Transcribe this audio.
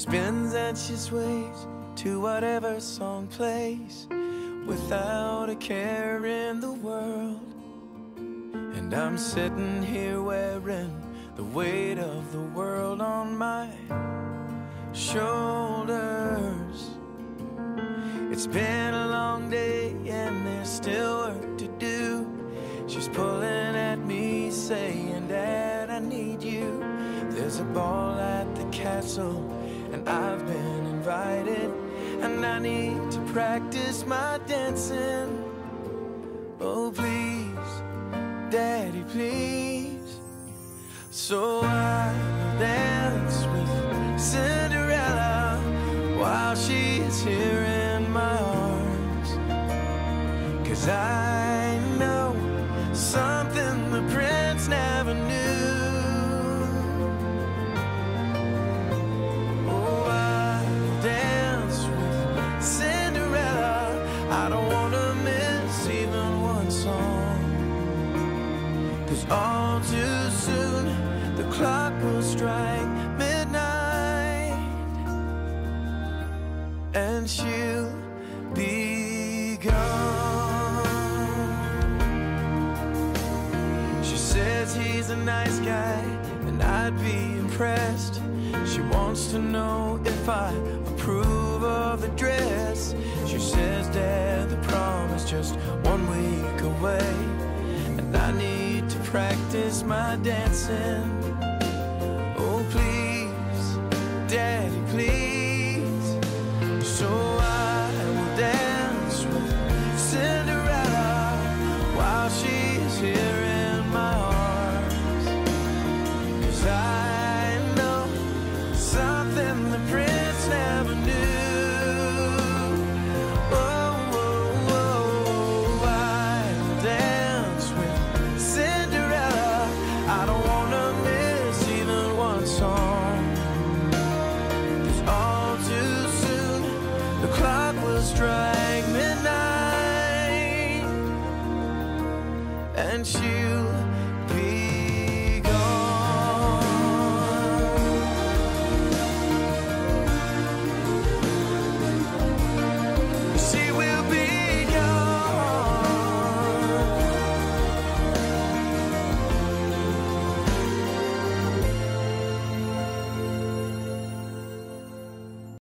spins and she sways to whatever song plays without a care in the world. And I'm sitting here wearing the weight of the world on my shoulders. It's been a long day and there's still work to do. She's pulling at me, saying, Dad, I need you. There's a ball at the castle, and I've been invited. And I need to practice my dancing. Oh, please, Daddy, please. So I dance with Cinderella while she's here in my arms. Cause I know something Cause all too soon the clock will strike midnight and she'll be gone. She says he's a nice guy and I'd be impressed. She wants to know if I approve of the dress. She says, Dad, the prom is just one week away. And I need to practice my dancing. Oh, please, Daddy, please. Strike midnight and she'll